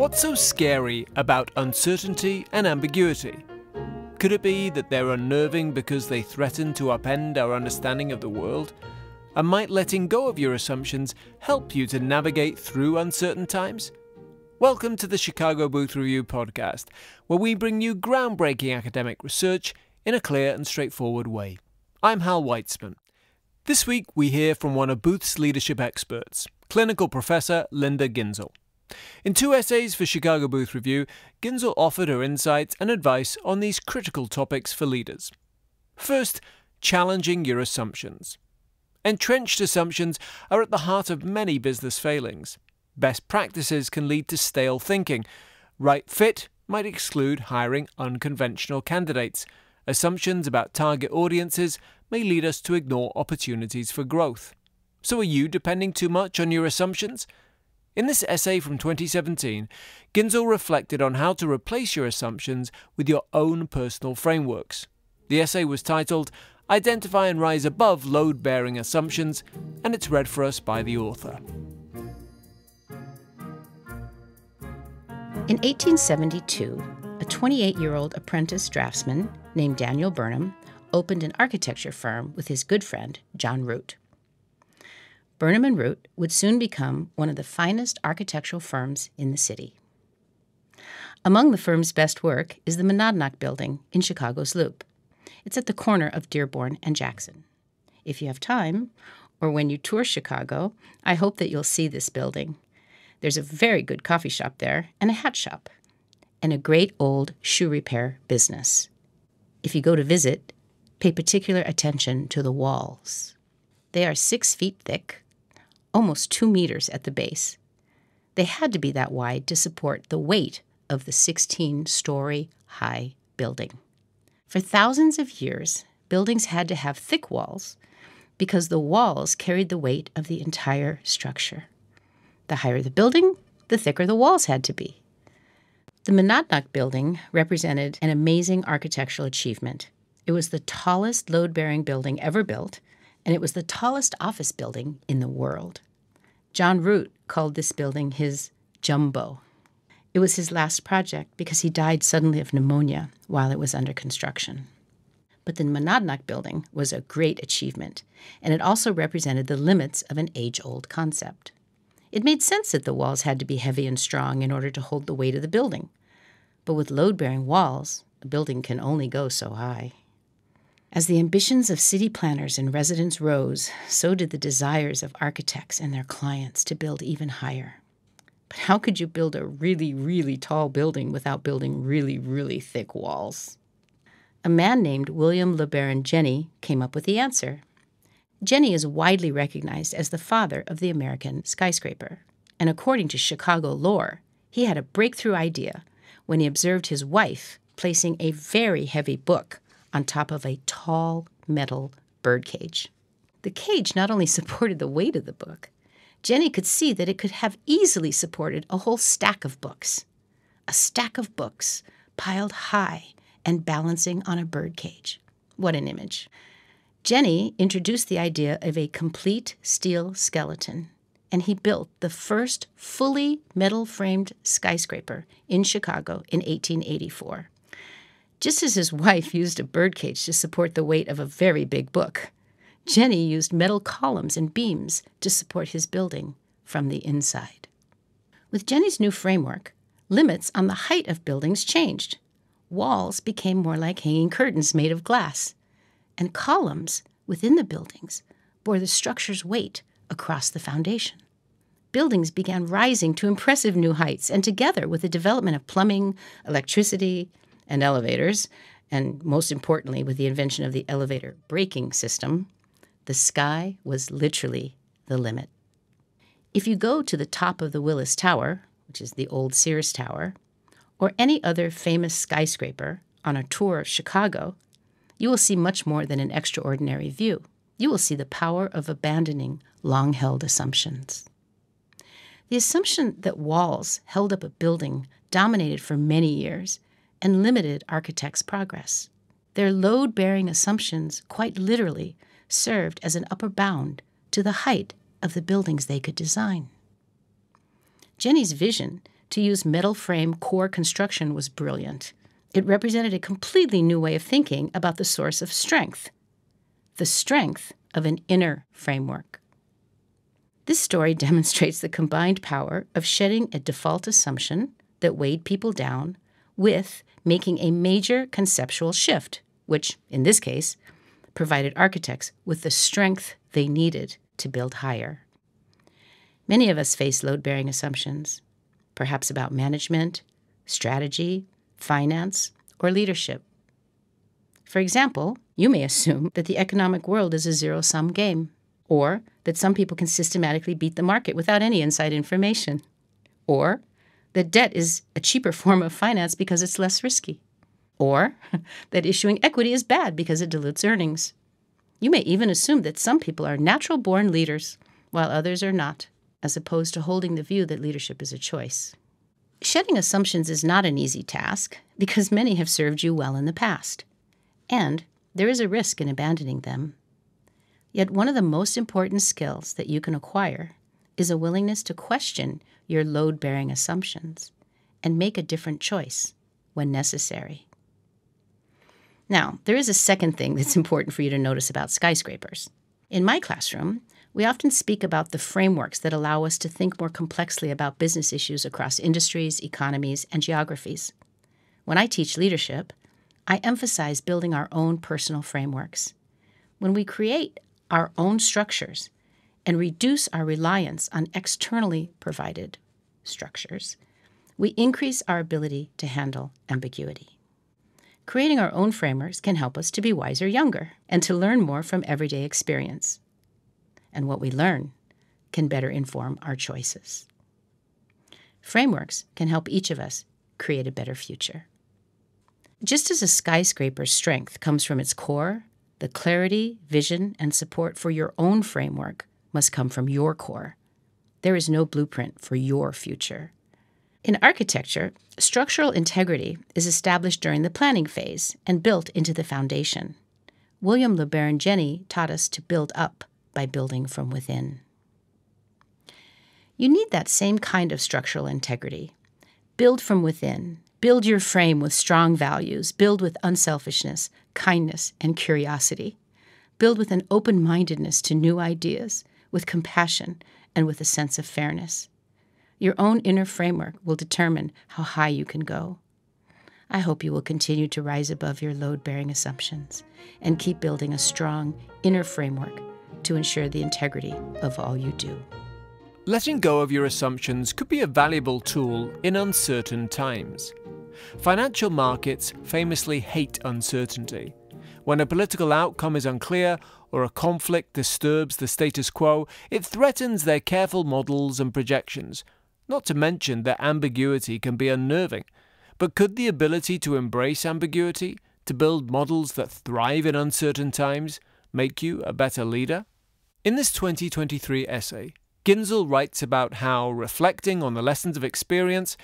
What's so scary about uncertainty and ambiguity? Could it be that they're unnerving because they threaten to upend our understanding of the world? And might letting go of your assumptions help you to navigate through uncertain times? Welcome to the Chicago Booth Review podcast, where we bring you groundbreaking academic research in a clear and straightforward way. I'm Hal Weitzman. This week we hear from one of Booth's leadership experts, clinical professor Linda Ginzel. In two essays for Chicago Booth Review, Ginzel offered her insights and advice on these critical topics for leaders. First, challenging your assumptions. Entrenched assumptions are at the heart of many business failings. Best practices can lead to stale thinking. Right fit might exclude hiring unconventional candidates. Assumptions about target audiences may lead us to ignore opportunities for growth. So, are you depending too much on your assumptions? In this essay from 2017, Ginzel reflected on how to replace your assumptions with your own personal frameworks. The essay was titled Identify and Rise Above Load Bearing Assumptions, and it's read for us by the author. In 1872, a 28 year old apprentice draftsman named Daniel Burnham opened an architecture firm with his good friend, John Root. Burnham and Root would soon become one of the finest architectural firms in the city. Among the firm's best work is the Monadnock Building in Chicago's Loop. It's at the corner of Dearborn and Jackson. If you have time, or when you tour Chicago, I hope that you'll see this building. There's a very good coffee shop there and a hat shop, and a great old shoe repair business. If you go to visit, pay particular attention to the walls. They are six feet thick, almost two meters at the base. They had to be that wide to support the weight of the 16 story high building. For thousands of years, buildings had to have thick walls because the walls carried the weight of the entire structure. The higher the building, the thicker the walls had to be. The Monadnock building represented an amazing architectural achievement. It was the tallest load bearing building ever built and it was the tallest office building in the world. John Root called this building his jumbo. It was his last project because he died suddenly of pneumonia while it was under construction. But the Monadnock building was a great achievement, and it also represented the limits of an age old concept. It made sense that the walls had to be heavy and strong in order to hold the weight of the building. But with load bearing walls, a building can only go so high. As the ambitions of city planners and residents rose, so did the desires of architects and their clients to build even higher. But how could you build a really, really tall building without building really, really thick walls? A man named William LeBaron Jenney came up with the answer. Jenney is widely recognized as the father of the American skyscraper, and according to Chicago lore, he had a breakthrough idea when he observed his wife placing a very heavy book on top of a tall metal birdcage. The cage not only supported the weight of the book, Jenney could see that it could have easily supported a whole stack of books. A stack of books piled high and balancing on a birdcage. What an image. Jenney introduced the idea of a complete steel skeleton, and he built the first fully metal framed skyscraper in Chicago in 1884 just as his wife used a birdcage to support the weight of a very big book. Jenney used metal columns and beams to support his building from the inside. With Jenney's new framework, limits on the height of buildings changed. Walls became more like hanging curtains made of glass, and columns within the buildings bore the structure's weight across the foundation. Buildings began rising to impressive new heights, and together with the development of plumbing, electricity, and elevators, and most importantly, with the invention of the elevator braking system, the sky was literally the limit. If you go to the top of the Willis Tower, which is the old Sears Tower, or any other famous skyscraper on a tour of Chicago, you will see much more than an extraordinary view. You will see the power of abandoning long held assumptions. The assumption that walls held up a building dominated for many years and limited architects' progress. Their load bearing assumptions quite literally served as an upper bound to the height of the buildings they could design. Jenney's vision to use metal frame core construction was brilliant. It represented a completely new way of thinking about the source of strength the strength of an inner framework. This story demonstrates the combined power of shedding a default assumption that weighed people down with making a major conceptual shift, which, in this case, provided architects with the strength they needed to build higher. Many of us face load bearing assumptions, perhaps about management, strategy, finance, or leadership. For example, you may assume that the economic world is a zero sum game, or that some people can systematically beat the market without any inside information, or that debt is a cheaper form of finance because it's less risky, or that issuing equity is bad because it dilutes earnings. You may even assume that some people are natural born leaders, while others are not, as opposed to holding the view that leadership is a choice. Shedding assumptions is not an easy task because many have served you well in the past, and there is a risk in abandoning them. Yet, one of the most important skills that you can acquire is a willingness to question your load bearing assumptions and make a different choice when necessary. Now, there is a second thing that's important for you to notice about skyscrapers. In my classroom, we often speak about the frameworks that allow us to think more complexly about business issues across industries, economies, and geographies. When I teach leadership, I emphasize building our own personal frameworks. When we create our own structures and reduce our reliance on externally provided structures, we increase our ability to handle ambiguity. Creating our own frameworks can help us to be wiser younger and to learn more from everyday experience and what we learn can better inform our choices. Frameworks can help each of us create a better future. Just as a skyscraper's strength comes from its core, the clarity, vision, and support for your own framework must come from your core. There is no blueprint for your future. In architecture, structural integrity is established during the planning phase and built into the foundation. William LeBaron Jenney taught us to build up, by building from within. You need that same kind of structural integrity. Build from within. Build your frame with strong values. Build with unselfishness, kindness, and curiosity. Build with an open mindedness to new ideas, with compassion, and with a sense of fairness. Your own inner framework will determine how high you can go. I hope you will continue to rise above your load bearing assumptions and keep building a strong inner framework to ensure the integrity of all you do. Letting go of your assumptions could be a valuable tool in uncertain times. Financial markets famously hate uncertainty. When a political outcome is unclear or a conflict disturbs the status quo, it threatens their careful models and projections. Not to mention that ambiguity can be unnerving. But could the ability to embrace ambiguity, to build models that thrive in uncertain times, make you a better leader? In this 2023 essay, Ginzel writes about how reflecting on the lessons of experience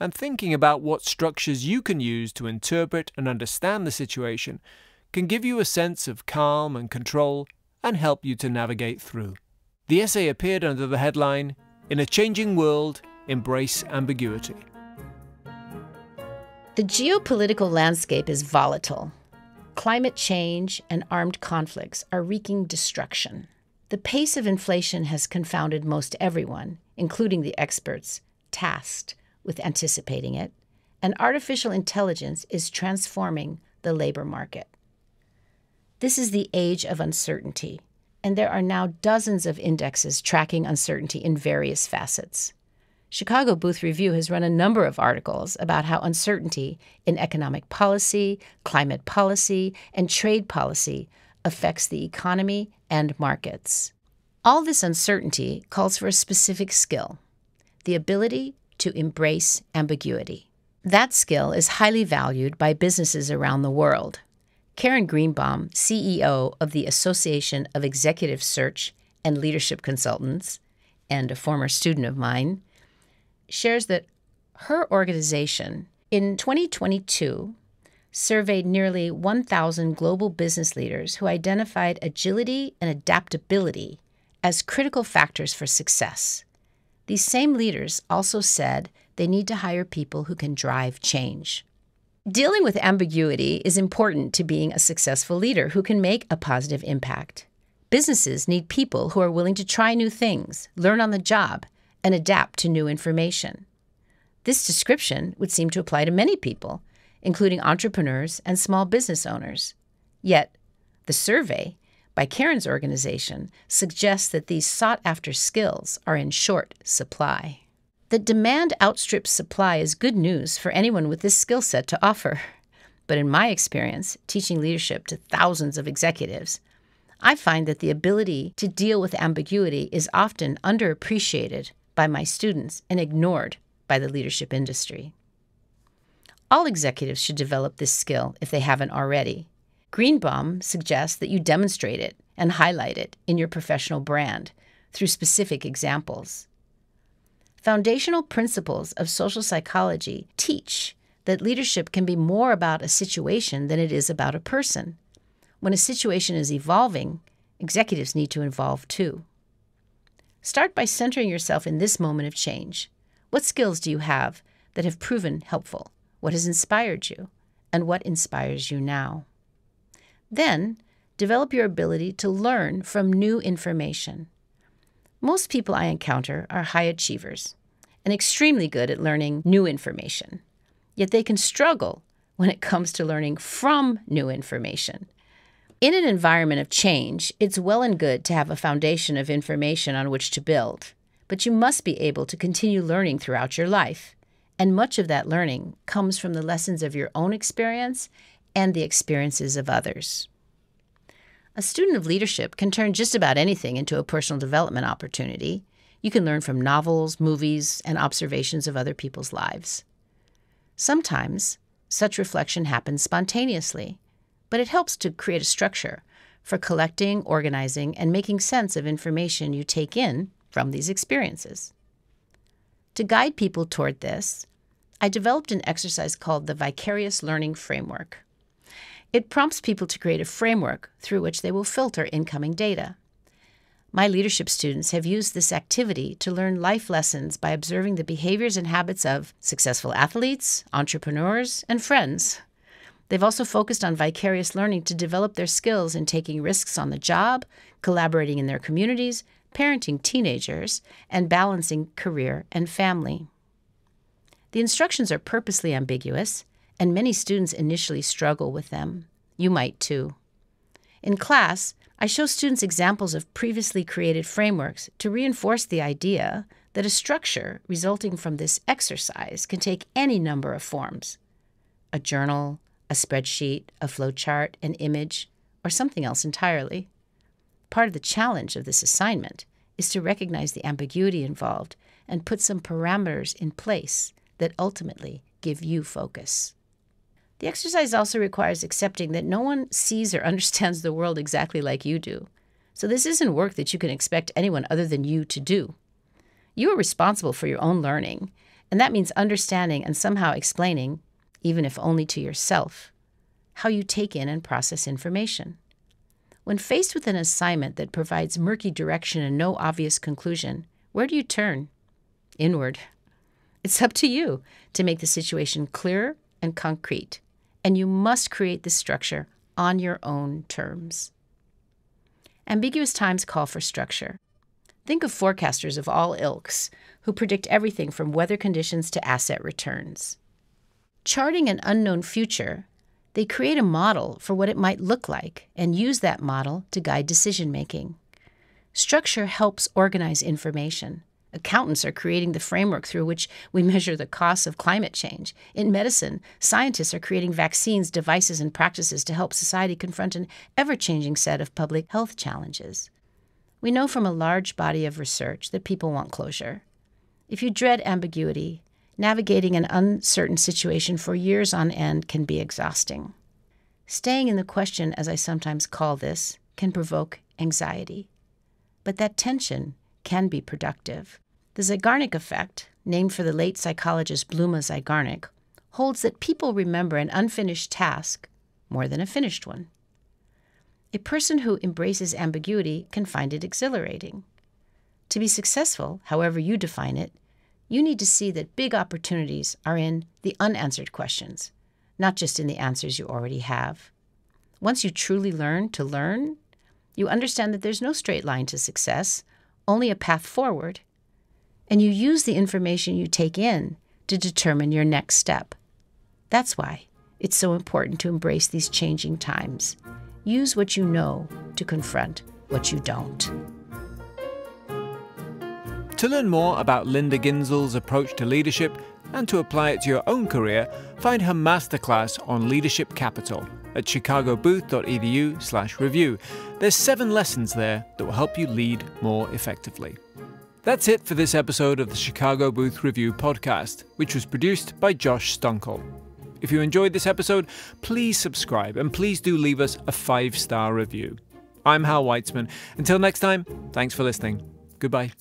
and thinking about what structures you can use to interpret and understand the situation can give you a sense of calm and control and help you to navigate through. The essay appeared under the headline In a Changing World, Embrace Ambiguity. The geopolitical landscape is volatile. Climate change and armed conflicts are wreaking destruction. The pace of inflation has confounded most everyone, including the experts tasked with anticipating it, and artificial intelligence is transforming the labor market. This is the age of uncertainty, and there are now dozens of indexes tracking uncertainty in various facets. Chicago Booth Review has run a number of articles about how uncertainty in economic policy, climate policy, and trade policy affects the economy and markets. All this uncertainty calls for a specific skill the ability to embrace ambiguity. That skill is highly valued by businesses around the world. Karen Greenbaum, CEO of the Association of Executive Search and Leadership Consultants, and a former student of mine, shares that her organization in 2022 surveyed nearly 1,000 global business leaders who identified agility and adaptability as critical factors for success. These same leaders also said they need to hire people who can drive change. Dealing with ambiguity is important to being a successful leader who can make a positive impact. Businesses need people who are willing to try new things, learn on the job, and adapt to new information. This description would seem to apply to many people, including entrepreneurs and small business owners. Yet, the survey by Karen's organization suggests that these sought after skills are in short supply. That demand outstrips supply is good news for anyone with this skill set to offer. But in my experience, teaching leadership to thousands of executives, I find that the ability to deal with ambiguity is often underappreciated by my students and ignored by the leadership industry. All executives should develop this skill if they haven't already. Greenbaum suggests that you demonstrate it and highlight it in your professional brand through specific examples. Foundational principles of social psychology teach that leadership can be more about a situation than it is about a person. When a situation is evolving, executives need to evolve too. Start by centering yourself in this moment of change. What skills do you have that have proven helpful? What has inspired you? And what inspires you now? Then, develop your ability to learn from new information. Most people I encounter are high achievers and extremely good at learning new information. Yet they can struggle when it comes to learning from new information. In an environment of change, it's well and good to have a foundation of information on which to build, but you must be able to continue learning throughout your life. And much of that learning comes from the lessons of your own experience and the experiences of others. A student of leadership can turn just about anything into a personal development opportunity. You can learn from novels, movies, and observations of other people's lives. Sometimes such reflection happens spontaneously, but it helps to create a structure for collecting, organizing, and making sense of information you take in from these experiences. To guide people toward this, I developed an exercise called the Vicarious Learning Framework. It prompts people to create a framework through which they will filter incoming data. My leadership students have used this activity to learn life lessons by observing the behaviors and habits of successful athletes, entrepreneurs, and friends. They've also focused on vicarious learning to develop their skills in taking risks on the job, collaborating in their communities, parenting teenagers, and balancing career and family. The instructions are purposely ambiguous and many students initially struggle with them. You might too. In class, I show students examples of previously created frameworks to reinforce the idea that a structure resulting from this exercise can take any number of forms a journal, a spreadsheet, a flowchart, an image, or something else entirely. Part of the challenge of this assignment is to recognize the ambiguity involved and put some parameters in place that ultimately give you focus. The exercise also requires accepting that no one sees or understands the world exactly like you do. So, this isn't work that you can expect anyone other than you to do. You are responsible for your own learning, and that means understanding and somehow explaining, even if only to yourself, how you take in and process information. When faced with an assignment that provides murky direction and no obvious conclusion, where do you turn? Inward. It's up to you to make the situation clearer and concrete and you must create this structure on your own terms. Ambiguous times call for structure. Think of forecasters of all ilks who predict everything from weather conditions to asset returns. Charting an unknown future, they create a model for what it might look like and use that model to guide decision making. Structure helps organize information. Accountants are creating the framework through which we measure the costs of climate change. In medicine, scientists are creating vaccines, devices, and practices to help society confront an ever changing set of public health challenges. We know from a large body of research that people want closure. If you dread ambiguity, navigating an uncertain situation for years on end can be exhausting. Staying in the question, as I sometimes call this, can provoke anxiety. But that tension can be productive. The Zeigarnik effect, named for the late psychologist Bluma Zeigarnik, holds that people remember an unfinished task more than a finished one. A person who embraces ambiguity can find it exhilarating. To be successful, however you define it, you need to see that big opportunities are in the unanswered questions, not just in the answers you already have. Once you truly learn to learn, you understand that there's no straight line to success, only a path forward. And you use the information you take in to determine your next step. That's why it's so important to embrace these changing times. Use what you know to confront what you don't. To learn more about Linda Ginzel's approach to leadership and to apply it to your own career, find her masterclass on leadership capital at chicagobooth.edu/review. There's 7 lessons there that will help you lead more effectively. That's it for this episode of the Chicago Booth Review podcast, which was produced by Josh Stunkel. If you enjoyed this episode, please subscribe and please do leave us a 5-star review. I'm Hal Weitzman. Until next time, thanks for listening. Goodbye.